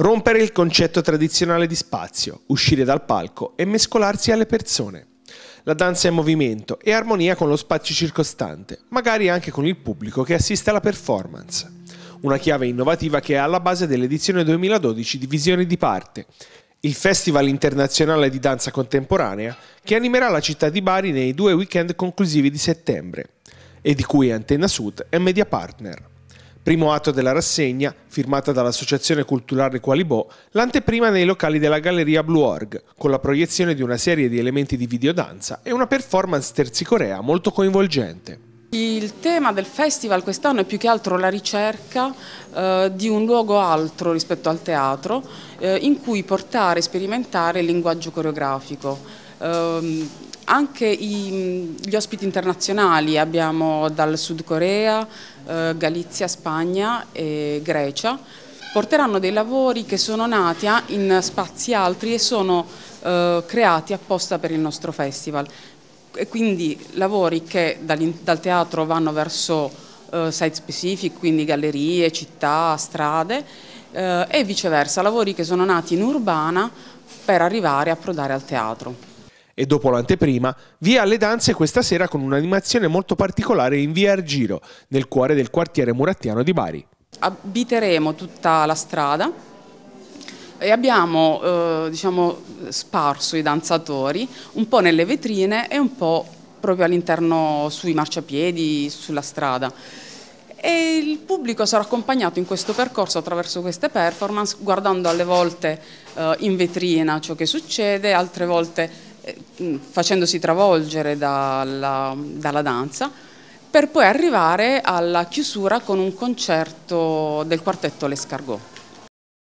Rompere il concetto tradizionale di spazio, uscire dal palco e mescolarsi alle persone. La danza è movimento e armonia con lo spazio circostante, magari anche con il pubblico che assiste alla performance. Una chiave innovativa che è alla base dell'edizione 2012 di Visioni di Parte, il Festival internazionale di danza contemporanea che animerà la città di Bari nei due weekend conclusivi di settembre e di cui Antenna Sud è media partner. Primo atto della rassegna, firmata dall'Associazione Culturale Qualibò, l'anteprima nei locali della Galleria Blue Org, con la proiezione di una serie di elementi di videodanza e una performance terzicorea molto coinvolgente. Il tema del festival quest'anno è più che altro la ricerca eh, di un luogo altro rispetto al teatro eh, in cui portare e sperimentare il linguaggio coreografico. Eh, anche i, gli ospiti internazionali abbiamo dal Sud Corea, eh, Galizia, Spagna e Grecia porteranno dei lavori che sono nati in spazi altri e sono eh, creati apposta per il nostro festival e quindi lavori che dal teatro vanno verso eh, site specific, quindi gallerie, città, strade eh, e viceversa, lavori che sono nati in urbana per arrivare a approdare al teatro. E dopo l'anteprima, via alle danze questa sera con un'animazione molto particolare in via Argiro, nel cuore del quartiere murattiano di Bari. Abiteremo tutta la strada e abbiamo eh, diciamo, sparso i danzatori un po' nelle vetrine e un po' proprio all'interno sui marciapiedi, sulla strada. E il pubblico sarà accompagnato in questo percorso attraverso queste performance, guardando alle volte eh, in vetrina ciò che succede, altre volte facendosi travolgere dalla, dalla danza, per poi arrivare alla chiusura con un concerto del quartetto L'Escargot.